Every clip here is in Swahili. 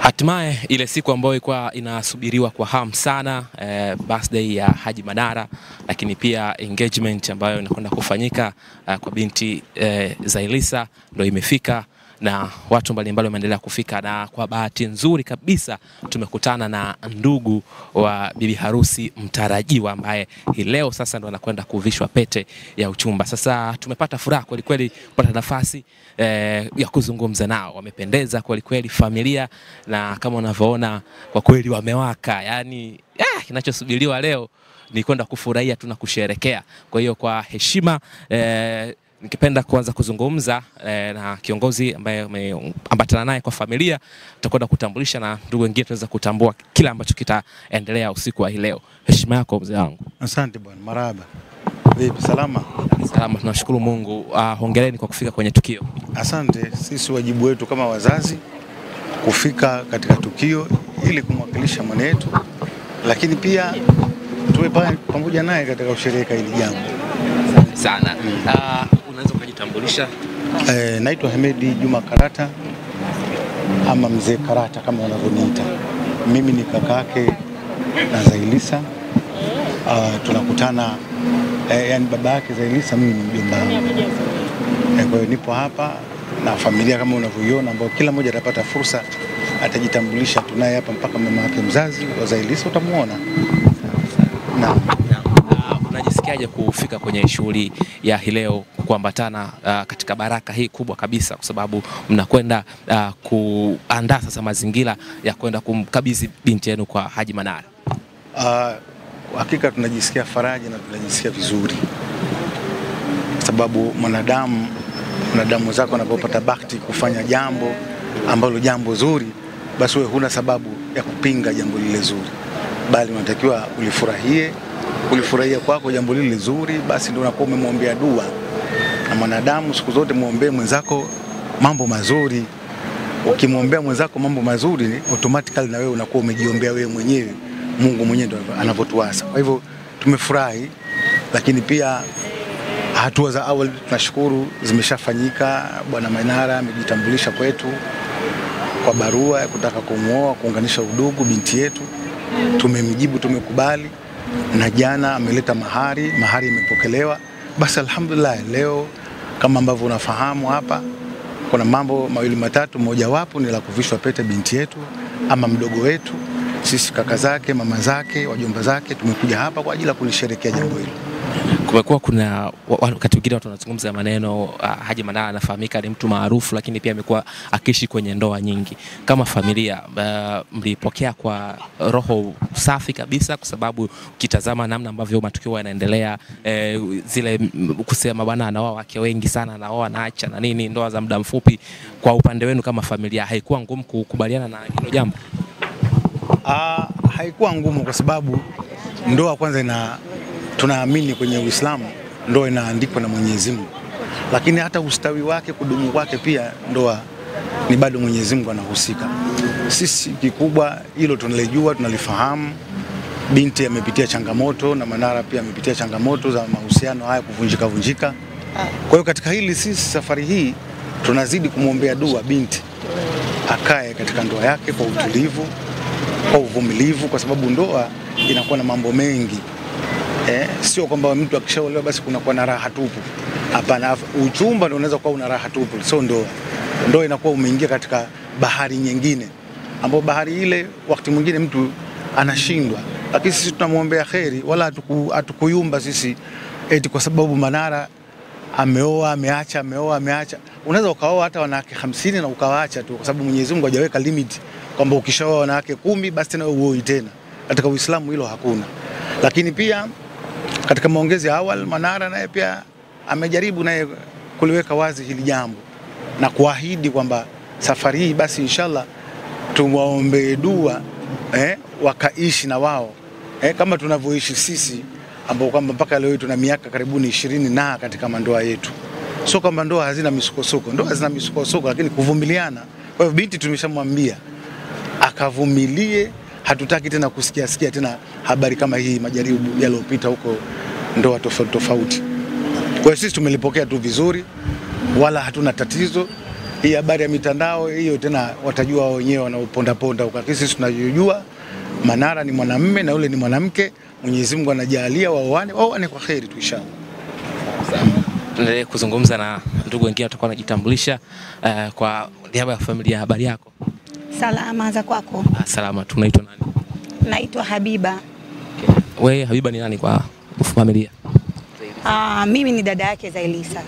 Hatimaye ile siku ambayo ilikuwa inasubiriwa kwa hamu sana eh, birthday ya Haji Manara, lakini pia engagement ambayo inakwenda kufanyika eh, kwa binti eh, Zailisa ndio imefika na watu mbalimbali wameendelea kufika, na kwa bahati nzuri kabisa tumekutana na ndugu wa bibi harusi mtarajiwa ambaye hii leo sasa ndo anakwenda kuvishwa pete ya uchumba. Sasa tumepata furaha kweli kweli kupata nafasi eh, ya kuzungumza nao. Wamependeza kweli kweli familia, na kama unavyoona kwa kweli wamewaka, yani eh, kinachosubiriwa leo ni kwenda kufurahia tu na kusherekea. Kwa hiyo kwa heshima eh, nikipenda kuanza kuzungumza eh, na kiongozi ambaye ameambatana naye kwa familia, tutakwenda kutambulisha na ndugu wengine tunaweza kutambua kila ambacho kitaendelea usiku wa hii leo. Heshima yako mzee wangu. Asante bwana, marahaba. Vipi, salama? Salama, tunashukuru Mungu. Uh, hongereni kwa kufika kwenye tukio. Asante. Sisi wajibu wetu kama wazazi kufika katika tukio ili kumwakilisha mwana mwanetu, lakini pia tuwe pamoja naye katika kusherehekea hili jambo. Sana. Uh, unaweza ukajitambulisha? Eh, naitwa Hemedi Juma Karata ama mzee Karata kama wanavyoniita. Mimi ni kaka kakake na Zailisa. Uh, tunakutana eh, yani baba yake Zailisa, mimi ni mjomba wangu. Eh, kwa hiyo nipo hapa na familia kama unavyoiona, ambao kila mmoja atapata fursa, atajitambulisha. Tunaye hapa mpaka mama yake mzazi wa Zailisa, utamuona na Uh, unajisikiaje kufika kwenye shughuli ya hii leo kuambatana uh, katika baraka hii kubwa kabisa, kwa sababu mnakwenda uh, kuandaa sasa mazingira ya kwenda kumkabidhi binti yenu kwa Haji Manara? Uh, hakika tunajisikia faraja na tunajisikia vizuri, kwa sababu mwanadamu mwanadamu zako anapopata bahati kufanya jambo ambalo jambo zuri, basi wewe huna sababu ya kupinga jambo lile zuri, bali unatakiwa ulifurahie. Ulifurahia kwako jambo lile zuri, basi ndio unakuwa umemwombea dua. Na mwanadamu siku zote mwombee mwenzako mambo mazuri. Ukimwombea mwenzako mambo mazuri, automatically na wewe unakuwa umejiombea wewe mwenyewe. Mungu mwenyewe ndio anavyotuasa. Kwa hivyo tumefurahi, lakini pia hatua za awali tunashukuru zimeshafanyika. Bwana Manara amejitambulisha kwetu kwa barua ya kutaka kumwoa, kuunganisha udugu binti yetu. Tumemjibu, tumekubali, na jana ameleta mahari, mahari imepokelewa. Basi alhamdulillah, leo kama ambavyo unafahamu hapa kuna mambo mawili matatu, mojawapo ni la kuvishwa pete binti yetu ama mdogo wetu. Sisi kaka zake, mama zake, wajomba zake tumekuja hapa kwa ajili ya kulisherekea jambo hilo. Kumekuwa kuna wakati mwingine watu wanazungumza maneno uh, Haji Manara anafahamika ni mtu maarufu, lakini pia amekuwa akiishi kwenye ndoa nyingi. Kama familia uh, mlipokea kwa roho safi kabisa, kwa sababu ukitazama namna ambavyo matukio yanaendelea, eh, zile mm, kusema bwana anaoa wake wengi sana, anaoa anaacha na nini, ndoa za muda mfupi. Kwa upande wenu kama familia, haikuwa ngumu kukubaliana na hilo jambo? Ah, haikuwa ngumu kwa sababu ndoa kwanza ina tunaamini kwenye Uislamu ndoa inaandikwa na Mwenyezi Mungu, lakini hata ustawi wake kudumu kwake pia ndoa ni bado Mwenyezi Mungu anahusika. Sisi kikubwa hilo tunalijua, tunalifahamu. Binti amepitia changamoto na Manara pia amepitia changamoto za mahusiano haya kuvunjika vunjika. Kwa hiyo katika hili sisi safari hii tunazidi kumwombea dua binti akae katika ndoa yake kwa utulivu, kwa uvumilivu, kwa sababu ndoa inakuwa na mambo mengi eh, sio kwamba mtu akishaolewa basi kunakuwa na raha tupu. Hapana, uchumba ndio unaweza kuwa una raha tupu, sio ndoa. Ndoa inakuwa umeingia katika bahari nyingine, ambapo bahari ile wakati mwingine mtu anashindwa, lakini sisi tunamwombea kheri, wala hatuku, hatukuyumba sisi eti kwa sababu Manara ameoa ameacha, ameoa ameacha. Unaweza ukaoa hata wanawake hamsini na ukawaacha tu, kwa sababu Mwenyezi Mungu hajaweka limit kwamba ukishaoa wanawake kumi basi tena uoi tena. Katika Uislamu hilo hakuna. Lakini pia katika maongezi ya awali, Manara naye pia amejaribu naye kuliweka wazi hili jambo na kuahidi kwamba safari hii basi inshallah tuwaombee dua eh, wakaishi na wao eh, kama tunavyoishi sisi ambao kwamba mpaka leo tuna miaka karibuni ishirini na katika mandoa yetu. Sio kwamba ndoa hazina misukosuko, ndoa zina misukosuko, lakini kuvumiliana. Kwa hivyo binti tumeshamwambia akavumilie, hatutaki tena kusikia sikia tena habari kama hii, majaribu yaliyopita huko ndoa tofauti tofauti. Kwa hiyo sisi tumelipokea tu vizuri, wala hatuna tatizo, Hii habari ya mitandao hiyo tena watajua wao wenyewe wanaopondaponda huko, lakini sisi tunajua Manara ni mwanamme na yule ni mwanamke. Mwenyezi Mungu anajalia waoane, waoane kwa kheri tu inshallah. Tuendelee kuzungumza na ndugu wengine watakuwa wanajitambulisha uh, kwa niaba ya familia. Habari yako? Salama za kwako. Ah, Salama. Tunaitwa nani? Naitwa Habiba. Wewe Habiba ni nani kwa familia? Ah, mimi ni dada yake Zailisa.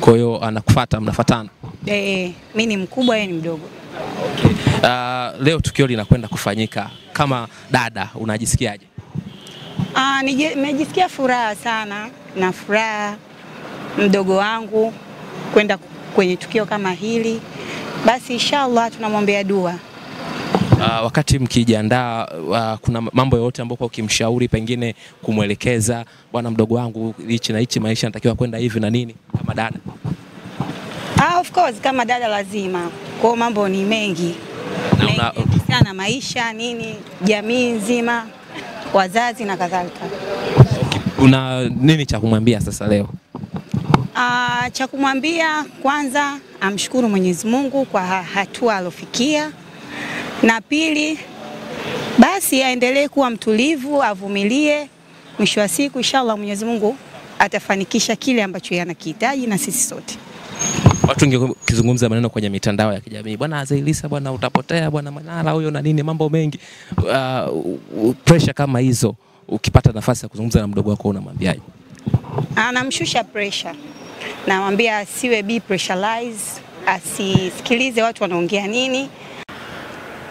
Kwa hiyo anakufuata, mnafuatana. Eh, mimi ni mkubwa, yeye ni mdogo. Okay. Ah, leo tukio linakwenda kufanyika, kama dada unajisikiaje? Ah, nimejisikia furaha sana na furaha mdogo wangu kwenda kwenye tukio kama hili. Basi inshallah tunamwombea dua. Ah, wakati mkijiandaa, uh, kuna mambo yoyote ambayo kwa ukimshauri pengine kumwelekeza, bwana mdogo wangu, hichi na hichi maisha natakiwa kwenda hivi na nini, kama dada? Ah, of course kama dada lazima. Kwa mambo ni mengi. Na una- mengi na maisha nini, jamii nzima, wazazi na kadhalika. Una nini cha kumwambia sasa leo? Uh, cha kumwambia kwanza amshukuru Mwenyezi Mungu kwa hatua alofikia, na pili basi aendelee kuwa mtulivu, avumilie. Mwisho wa siku inshallah Mwenyezi Mungu atafanikisha kile ambacho yeye anakihitaji na sisi sote. Watu wengi kizungumza maneno kwenye mitandao ya kijamii, bwana Zailisa, bwana utapotea, bwana Manara huyo na nini, mambo mengi. Uh, pressure kama hizo, ukipata nafasi ya kuzungumza na mdogo wako unamwambiaje? Anamshusha pressure, namwambia asiwe be pressurized, asisikilize watu wanaongea nini.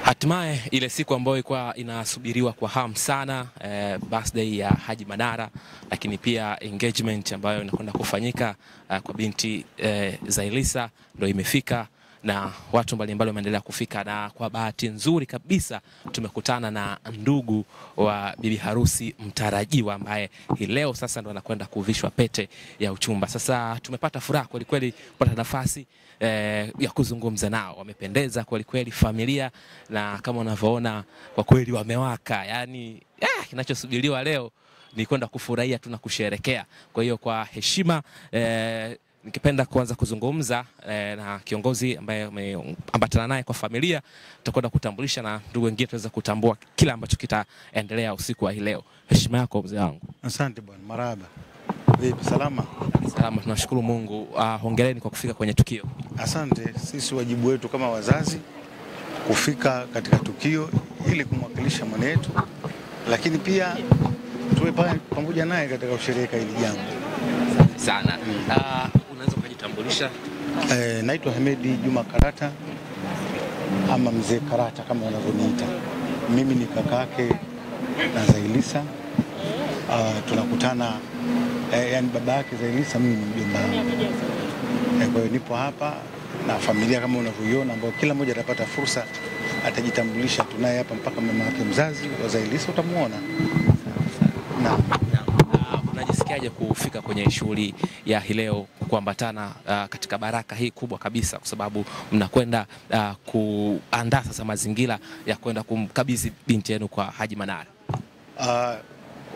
Hatimaye ile siku ambayo ilikuwa inasubiriwa kwa hamu sana eh, birthday ya Haji Manara, lakini pia engagement ambayo inakwenda kufanyika eh, kwa binti eh, Zailisa ndio imefika na watu mbalimbali wameendelea kufika, na kwa bahati nzuri kabisa tumekutana na ndugu wa bibi harusi mtarajiwa ambaye hii leo sasa ndo anakwenda kuvishwa pete ya uchumba. Sasa tumepata furaha kweli kweli kupata nafasi eh, ya kuzungumza nao. Wamependeza kweli kweli familia, na kama unavyoona kwa kweli wamewaka, yani eh, kinachosubiriwa leo ni kwenda kufurahia tu na kusherekea. Kwa hiyo kwa heshima eh, nikipenda kuanza kuzungumza eh, na kiongozi ambaye ameambatana naye kwa familia, tutakwenda kutambulisha na ndugu wengine tuweza kutambua kile ambacho kitaendelea usiku wa hii leo. Heshima yako mzee wangu. Asante bwana, marahaba. Vipi, salama? Salama, tunashukuru Mungu. Uh, hongereni kwa kufika kwenye tukio. Asante. Sisi wajibu wetu kama wazazi kufika katika tukio ili kumwakilisha mwana yetu lakini pia tuwe pamoja naye katika kusherehekea hili jambo. sana. Uh, unaweza ukajitambulisha? Eh, naitwa Hamedi Juma Karata ama mzee Karata kama wanavyoniita. Mimi ni kaka yake na Zailisa. Uh, tunakutana eh, yani baba yake Zailisa, mimi ni mjomba wangu. Eh, kwa hiyo nipo hapa na familia kama unavyoiona, ambao kila mmoja atapata fursa, atajitambulisha. Tunaye hapa mpaka mama yake mzazi wa Zailisa, utamuona na Uh, kufika kwenye shughuli ya hii leo kuambatana uh, katika baraka hii kubwa kabisa, kwa sababu mnakwenda uh, kuandaa sasa mazingira ya kwenda kumkabidhi binti yenu kwa Haji Manara? Uh,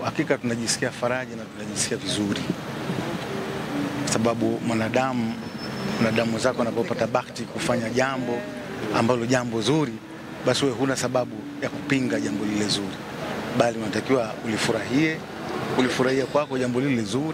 hakika tunajisikia faraja na tunajisikia vizuri, kwa sababu mwanadamu mwanadamu zako anapopata bahati kufanya jambo ambalo jambo zuri, basi wewe huna sababu ya kupinga jambo lile zuri, bali unatakiwa ulifurahie, ulifurahia kwako jambo lile zuri.